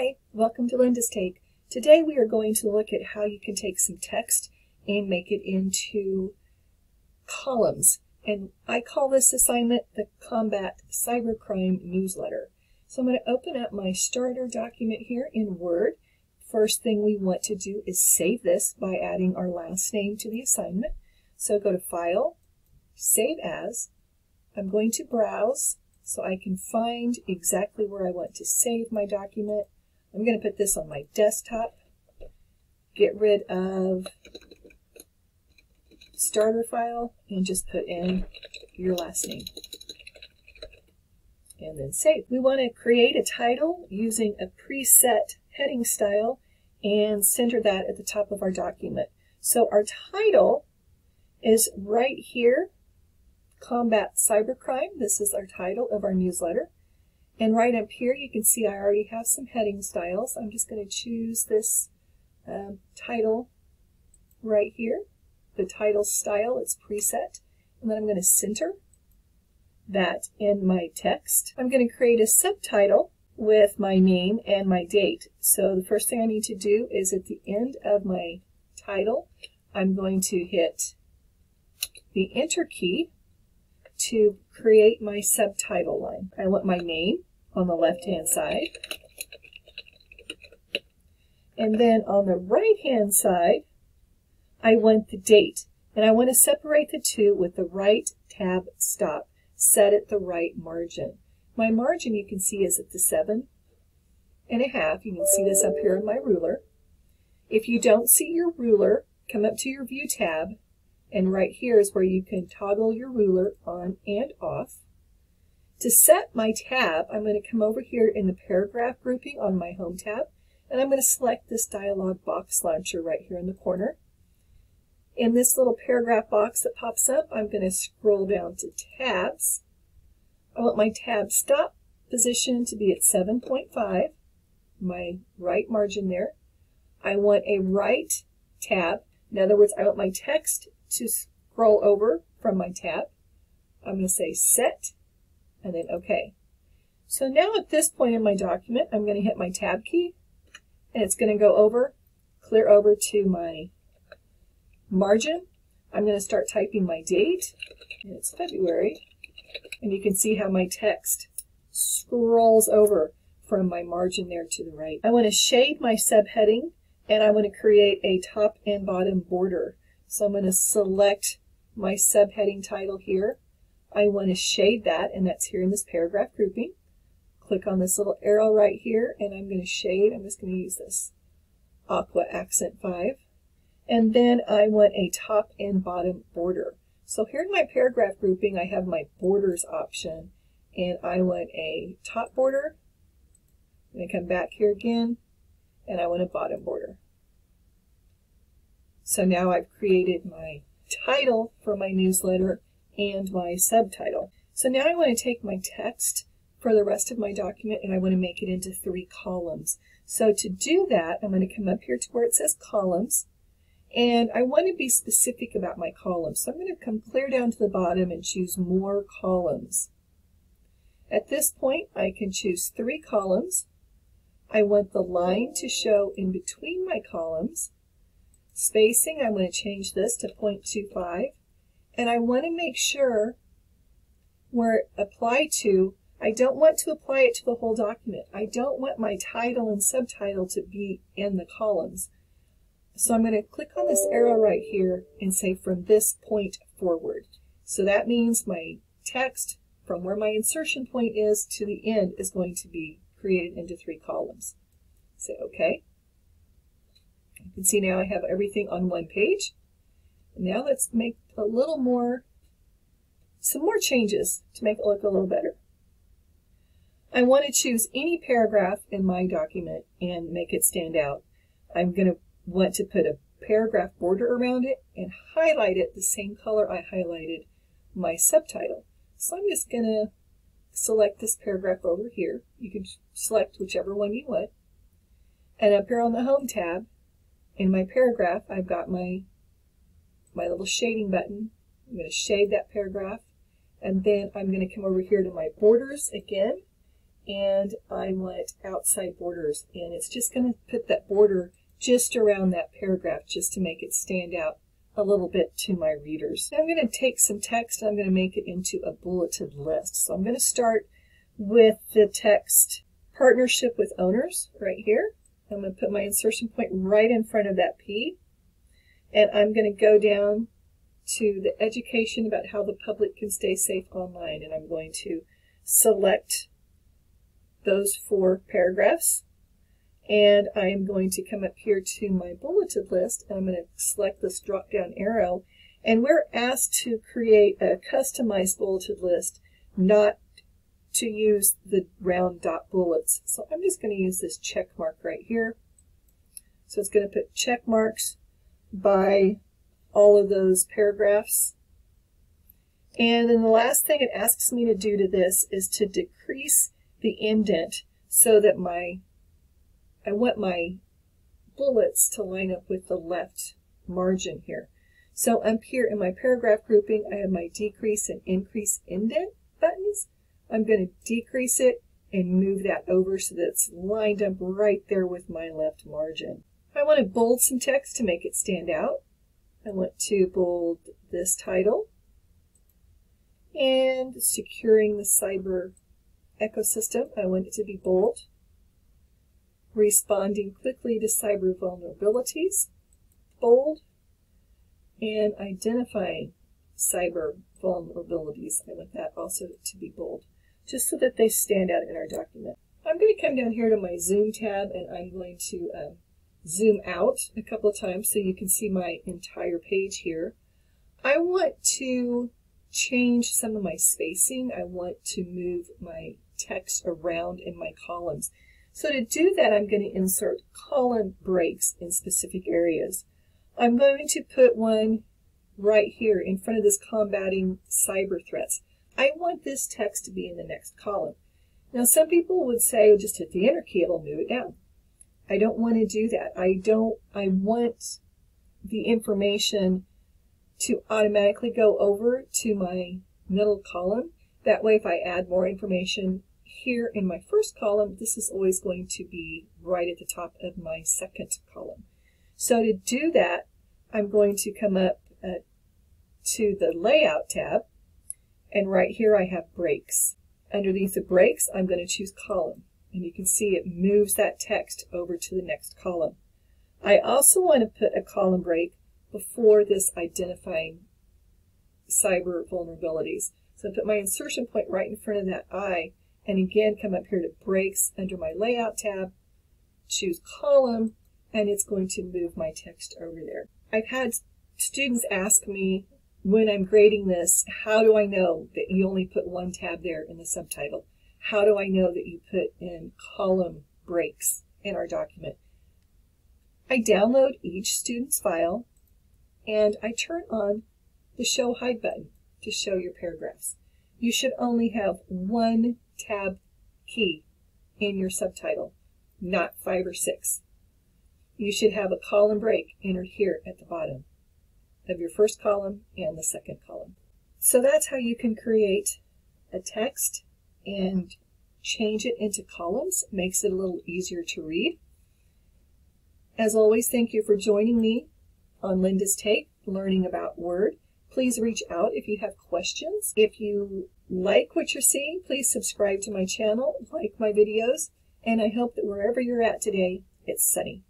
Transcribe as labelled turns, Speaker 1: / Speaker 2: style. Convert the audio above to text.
Speaker 1: Hi, welcome to Linda's Take. Today we are going to look at how you can take some text and make it into columns. And I call this assignment the Combat Cybercrime Newsletter. So I'm going to open up my starter document here in Word. First thing we want to do is save this by adding our last name to the assignment. So go to File, Save As. I'm going to browse so I can find exactly where I want to save my document. I'm going to put this on my desktop, get rid of starter file, and just put in your last name. And then save. We want to create a title using a preset heading style and center that at the top of our document. So our title is right here Combat Cybercrime. This is our title of our newsletter. And right up here, you can see I already have some heading styles. I'm just going to choose this um, title right here, the title style. It's preset. And then I'm going to center that in my text. I'm going to create a subtitle with my name and my date. So the first thing I need to do is at the end of my title, I'm going to hit the Enter key to create my subtitle line. I want my name on the left-hand side. And then on the right-hand side, I want the date. And I want to separate the two with the right tab stop, set at the right margin. My margin you can see is at the seven and a half. You can see this up here in my ruler. If you don't see your ruler, come up to your View tab and right here is where you can toggle your ruler on and off. To set my tab, I'm going to come over here in the paragraph grouping on my Home tab, and I'm going to select this dialog box launcher right here in the corner. In this little paragraph box that pops up, I'm going to scroll down to tabs. I want my tab stop position to be at 7.5, my right margin there. I want a right tab. In other words, I want my text to scroll over from my tab. I'm going to say set and then OK. So now at this point in my document, I'm going to hit my tab key and it's going to go over, clear over to my margin. I'm going to start typing my date and it's February and you can see how my text scrolls over from my margin there to the right. I want to shade my subheading and I want to create a top and bottom border. So I'm going to select my subheading title here. I want to shade that, and that's here in this paragraph grouping. Click on this little arrow right here, and I'm going to shade. I'm just going to use this Aqua Accent 5. And then I want a top and bottom border. So here in my paragraph grouping, I have my borders option, and I want a top border. I'm going to come back here again, and I want a bottom border. So now I've created my title for my newsletter and my subtitle. So now I want to take my text for the rest of my document and I want to make it into three columns. So to do that, I'm going to come up here to where it says columns and I want to be specific about my columns. So I'm going to come clear down to the bottom and choose more columns. At this point, I can choose three columns. I want the line to show in between my columns. Spacing, I'm going to change this to 0.25. And I want to make sure where it apply to, I don't want to apply it to the whole document. I don't want my title and subtitle to be in the columns. So I'm going to click on this arrow right here and say from this point forward. So that means my text from where my insertion point is to the end is going to be created into three columns. Say OK. You can see now I have everything on one page. Now let's make a little more, some more changes to make it look a little better. I want to choose any paragraph in my document and make it stand out. I'm going to want to put a paragraph border around it and highlight it the same color I highlighted my subtitle. So I'm just going to select this paragraph over here. You can select whichever one you want. And up here on the Home tab, in my paragraph, I've got my, my little shading button. I'm going to shade that paragraph. And then I'm going to come over here to my borders again. and I want outside borders and it's just going to put that border just around that paragraph just to make it stand out a little bit to my readers. I'm going to take some text and I'm going to make it into a bulleted list. So I'm going to start with the text partnership with owners right here. I'm going to put my insertion point right in front of that P. And I'm going to go down to the education about how the public can stay safe online. And I'm going to select those four paragraphs. And I am going to come up here to my bulleted list and I'm going to select this drop down arrow. And we're asked to create a customized bulleted list, not to use the round dot bullets. So I'm just going to use this check mark right here. So it's going to put check marks by all of those paragraphs. And then the last thing it asks me to do to this is to decrease the indent so that my, I want my bullets to line up with the left margin here. So up here in my paragraph grouping, I have my decrease and increase indent buttons. I'm going to decrease it and move that over so that it's lined up right there with my left margin. I want to bold some text to make it stand out. I want to bold this title and securing the cyber ecosystem. I want it to be bold. Responding quickly to cyber vulnerabilities, bold. And identifying cyber vulnerabilities. I want that also to be bold, just so that they stand out in our document. I'm going to come down here to my Zoom tab and I'm going to um, zoom out a couple of times so you can see my entire page here. I want to change some of my spacing. I want to move my text around in my columns. So to do that, I'm going to insert column breaks in specific areas. I'm going to put one right here in front of this combating cyber threats. I want this text to be in the next column. Now some people would say, oh, just hit the enter key, it'll move it down. I don't want to do that. I don't, I want the information to automatically go over to my middle column. That way if I add more information here in my first column, this is always going to be right at the top of my second column. So to do that, I'm going to come up uh, to the Layout tab, and right here I have breaks. Underneath the breaks, I'm going to choose Column, and you can see it moves that text over to the next column. I also want to put a column break before this identifying cyber vulnerabilities. So I put my insertion point right in front of that I, and again come up here to breaks under my layout tab, choose column, and it's going to move my text over there. I've had students ask me when I'm grading this, how do I know that you only put one tab there in the subtitle? How do I know that you put in column breaks in our document? I download each student's file and I turn on the Show Hide button to show your paragraphs. You should only have one tab key in your subtitle, not five or six. You should have a column break entered here at the bottom of your first column and the second column. So that's how you can create a text and change it into columns. It makes it a little easier to read. As always, thank you for joining me on Linda's Take, learning about Word. Please reach out if you have questions. If you like what you're seeing, please subscribe to my channel, like my videos, and I hope that wherever you're at today, it's sunny.